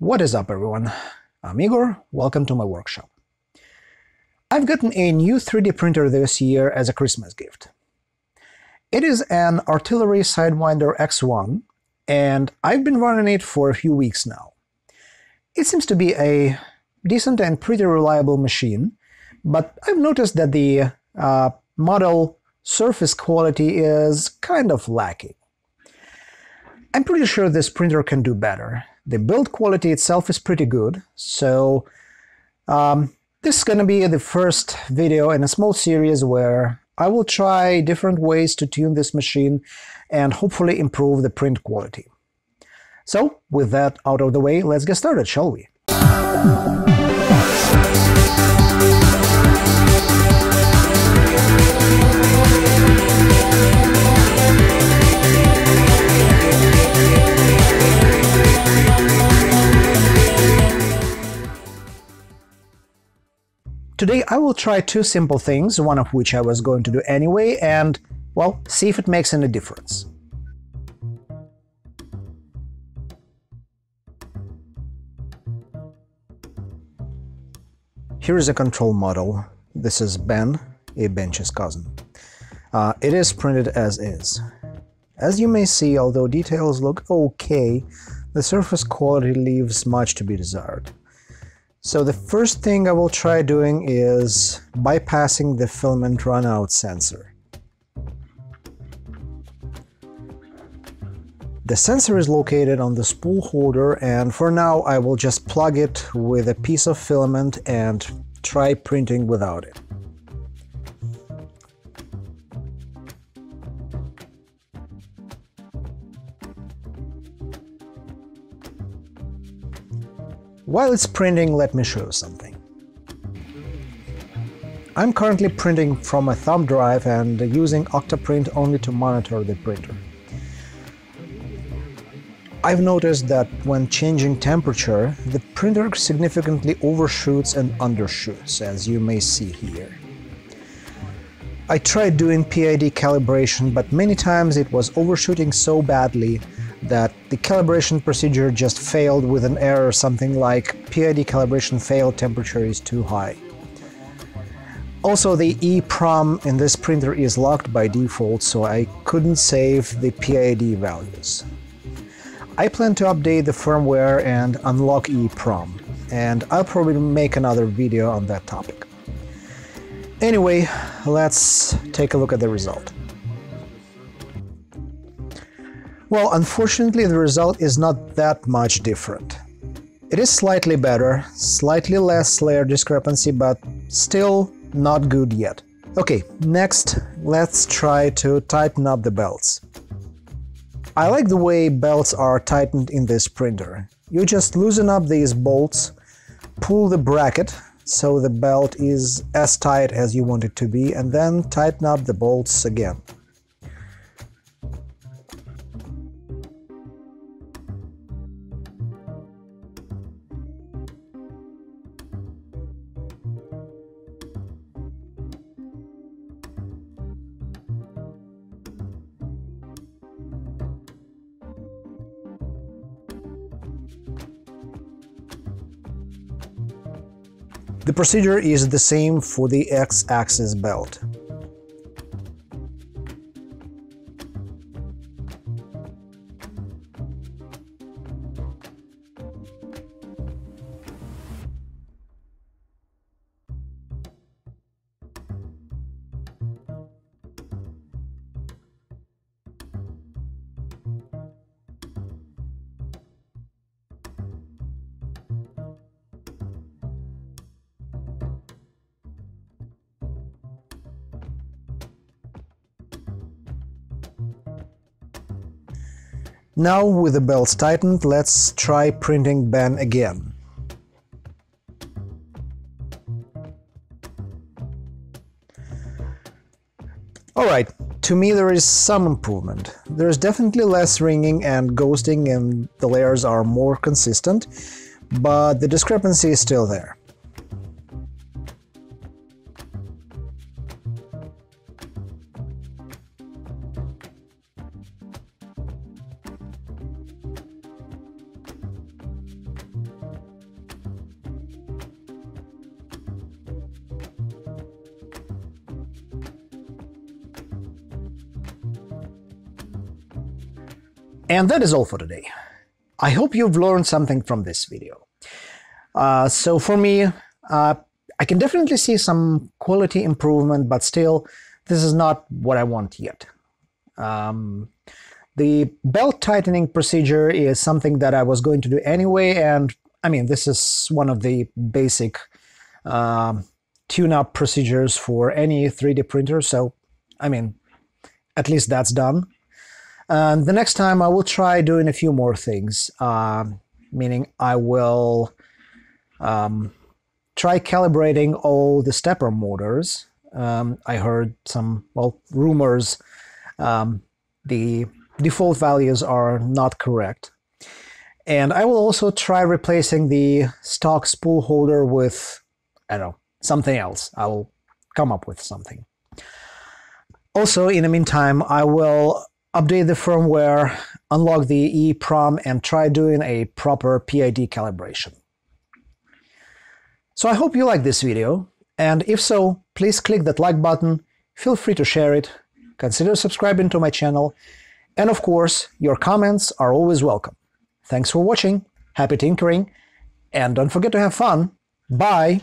What is up everyone? I'm Igor, welcome to my workshop. I've gotten a new 3D printer this year as a Christmas gift. It is an Artillery Sidewinder X1, and I've been running it for a few weeks now. It seems to be a decent and pretty reliable machine, but I've noticed that the uh, model surface quality is kind of lacking. I'm pretty sure this printer can do better, the build quality itself is pretty good, so um, this is going to be the first video in a small series where I will try different ways to tune this machine and hopefully improve the print quality. So, with that out of the way, let's get started, shall we? Today I will try two simple things, one of which I was going to do anyway, and, well, see if it makes any difference. Here is a control model. This is Ben, a Benchie's cousin. Uh, it is printed as is. As you may see, although details look okay, the surface quality leaves much to be desired. So the first thing I will try doing is bypassing the filament runout sensor. The sensor is located on the spool holder and for now I will just plug it with a piece of filament and try printing without it. While it's printing, let me show you something. I'm currently printing from a thumb drive and using Octoprint only to monitor the printer. I've noticed that when changing temperature, the printer significantly overshoots and undershoots, as you may see here. I tried doing PID calibration, but many times it was overshooting so badly that the calibration procedure just failed with an error something like PID calibration failed temperature is too high. Also, the EEPROM in this printer is locked by default, so I couldn't save the PID values. I plan to update the firmware and unlock EEPROM, and I'll probably make another video on that topic. Anyway, let's take a look at the result. Well, unfortunately the result is not that much different. It is slightly better, slightly less layer discrepancy, but still not good yet. Okay, next let's try to tighten up the belts. I like the way belts are tightened in this printer. You just loosen up these bolts, pull the bracket so the belt is as tight as you want it to be, and then tighten up the bolts again. The procedure is the same for the X-axis belt. Now with the belts tightened, let's try printing Ben again. Alright, to me there is some improvement. There is definitely less ringing and ghosting and the layers are more consistent, but the discrepancy is still there. And that is all for today. I hope you've learned something from this video. Uh, so for me, uh, I can definitely see some quality improvement, but still, this is not what I want yet. Um, the belt tightening procedure is something that I was going to do anyway, and I mean, this is one of the basic um, tune-up procedures for any 3D printer, so I mean, at least that's done. And the next time I will try doing a few more things, uh, meaning I will um, try calibrating all the stepper motors. Um, I heard some, well, rumors um, the default values are not correct. And I will also try replacing the stock spool holder with, I don't know, something else. I will come up with something. Also, in the meantime, I will update the firmware, unlock the EEPROM, and try doing a proper PID calibration. So I hope you like this video, and if so, please click that like button, feel free to share it, consider subscribing to my channel, and of course, your comments are always welcome. Thanks for watching, happy tinkering, and don't forget to have fun. Bye!